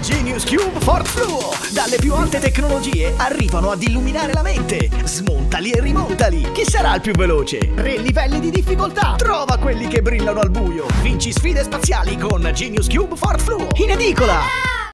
Genius Cube Force Fluo! Dalle più alte tecnologie arrivano ad illuminare la mente. Smontali e rimontali. Chi sarà il più veloce? Tre livelli di difficoltà. Trova quelli che brillano al buio. Vinci sfide spaziali con Genius Cube Force Fluo. In edicola!